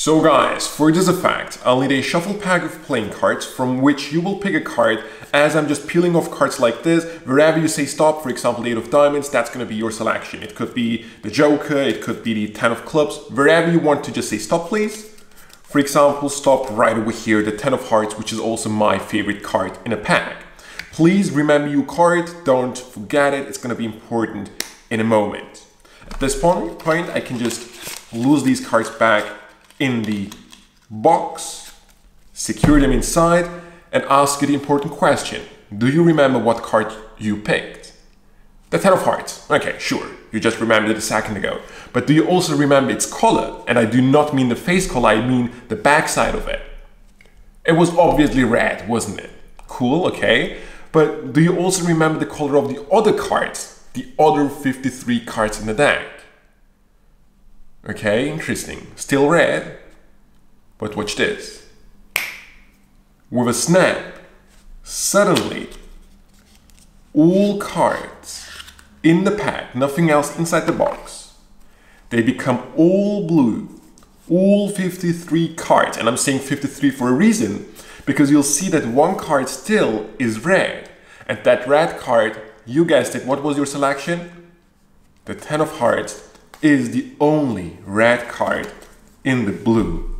So guys, for this effect, I'll need a shuffle pack of playing cards from which you will pick a card as I'm just peeling off cards like this. Wherever you say stop, for example, the 8 of diamonds, that's going to be your selection. It could be the joker, it could be the 10 of clubs, wherever you want to just say stop please. For example, stop right over here, the 10 of hearts, which is also my favorite card in a pack. Please remember your card, don't forget it, it's going to be important in a moment. At this point, I can just lose these cards back in the box, secure them inside, and ask you the important question. Do you remember what card you picked? The Ten of Hearts. Okay, sure. You just remembered it a second ago. But do you also remember its color? And I do not mean the face color, I mean the backside of it. It was obviously red, wasn't it? Cool, okay. But do you also remember the color of the other cards? The other 53 cards in the deck? Okay, interesting. Still red, but watch this. With a snap, suddenly, all cards in the pack, nothing else inside the box, they become all blue. All 53 cards, and I'm saying 53 for a reason, because you'll see that one card still is red. And that red card, you guessed it, what was your selection? The 10 of hearts is the only red card in the blue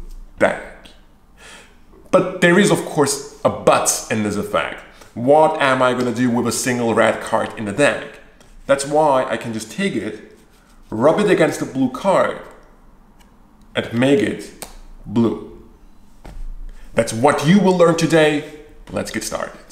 But there is of course a but in this effect. What am I gonna do with a single red card in the deck? That's why I can just take it, rub it against the blue card, and make it blue. That's what you will learn today. Let's get started.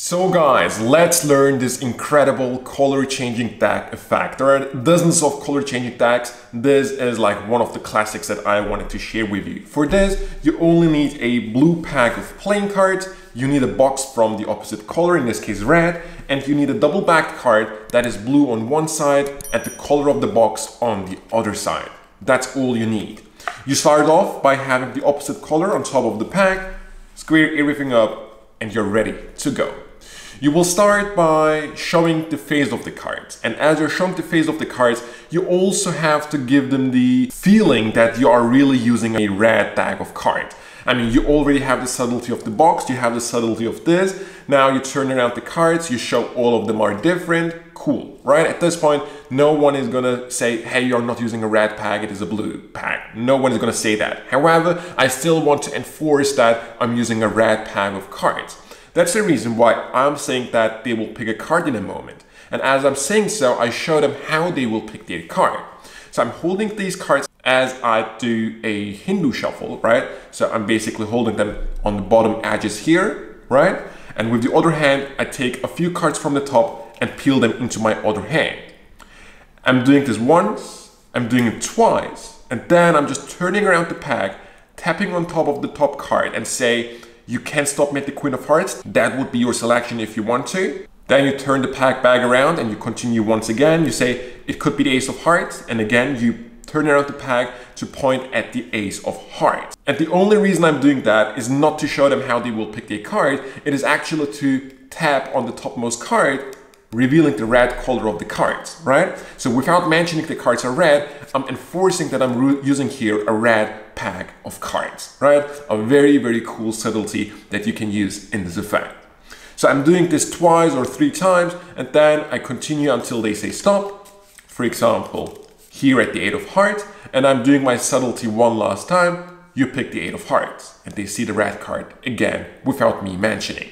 So guys, let's learn this incredible color changing deck effect. There are dozens of color changing decks. This is like one of the classics that I wanted to share with you. For this, you only need a blue pack of playing cards, you need a box from the opposite color, in this case red, and you need a double backed card that is blue on one side and the color of the box on the other side. That's all you need. You start off by having the opposite color on top of the pack, square everything up, and you're ready to go. You will start by showing the face of the cards. And as you're showing the face of the cards, you also have to give them the feeling that you are really using a red deck of cards. I mean, you already have the subtlety of the box, you have the subtlety of this. Now you turn around the cards, you show all of them are different. Cool, right? At this point, no one is gonna say, hey, you're not using a red pack, it is a blue pack. No one is gonna say that. However, I still want to enforce that I'm using a red pack of cards. That's the reason why I'm saying that they will pick a card in a moment. And as I'm saying so, I show them how they will pick their card. So I'm holding these cards as I do a Hindu shuffle, right? So I'm basically holding them on the bottom edges here, right? And with the other hand, I take a few cards from the top and peel them into my other hand. I'm doing this once, I'm doing it twice, and then I'm just turning around the pack, tapping on top of the top card and say, you can't stop me at the Queen of Hearts. That would be your selection if you want to. Then you turn the pack back around and you continue once again. You say it could be the Ace of Hearts. And again, you turn around the pack to point at the Ace of Hearts. And the only reason I'm doing that is not to show them how they will pick their card. It is actually to tap on the topmost card revealing the red color of the cards, right? So without mentioning the cards are red, I'm enforcing that I'm using here a red pack of cards, right? A very, very cool subtlety that you can use in this effect. So I'm doing this twice or three times, and then I continue until they say stop. For example, here at the eight of hearts, and I'm doing my subtlety one last time, you pick the eight of hearts, and they see the red card again without me mentioning.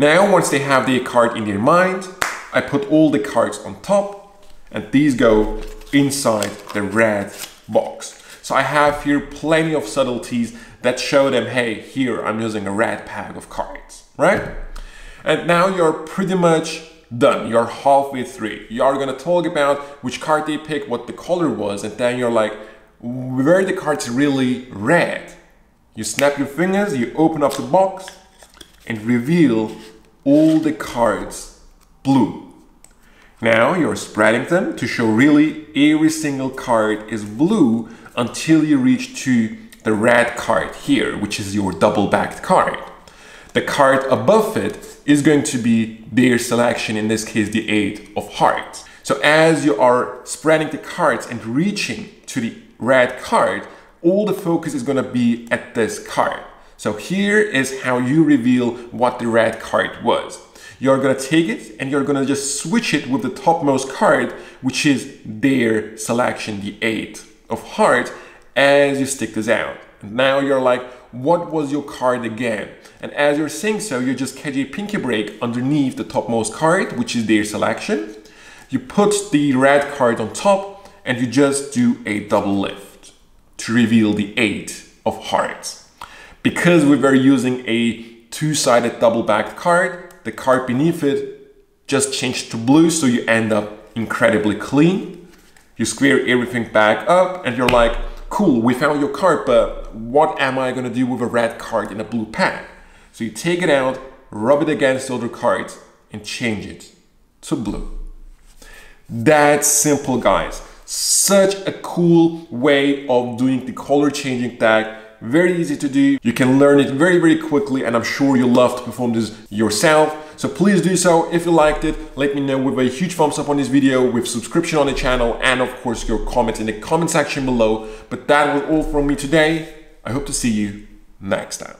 Now, once they have the card in their mind, I put all the cards on top and these go inside the red box. So I have here plenty of subtleties that show them, hey, here I'm using a red pack of cards, right? And now you're pretty much done. You're halfway through. You're gonna talk about which card they pick, what the color was, and then you're like, where the card's really red. You snap your fingers, you open up the box, and reveal all the cards blue. Now you're spreading them to show really every single card is blue until you reach to the red card here, which is your double backed card. The card above it is going to be their selection, in this case, the eight of hearts. So as you are spreading the cards and reaching to the red card, all the focus is gonna be at this card. So here is how you reveal what the red card was. You're gonna take it and you're gonna just switch it with the topmost card, which is their selection, the eight of hearts, as you stick this out. Now you're like, what was your card again? And as you're saying so, you just catch a pinky break underneath the topmost card, which is their selection. You put the red card on top and you just do a double lift to reveal the eight of hearts. Because we were using a two-sided double-backed card, the card beneath it just changed to blue, so you end up incredibly clean. You square everything back up and you're like, cool, we found your card, but what am I gonna do with a red card in a blue pack? So you take it out, rub it against the other cards and change it to blue. That's simple, guys. Such a cool way of doing the color changing deck very easy to do. You can learn it very, very quickly and I'm sure you'll love to perform this yourself. So please do so. If you liked it, let me know with a huge thumbs up on this video, with subscription on the channel, and of course your comments in the comment section below. But that was all from me today. I hope to see you next time.